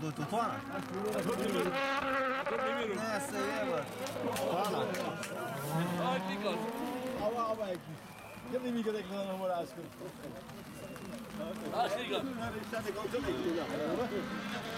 Do tu toana? Nessa aí, mano. Fala. Ai, fica. Hava hava aqui. Eu nem me quero que não namorar as coisas. Ah, fica. Não, ele está de conta de tudo.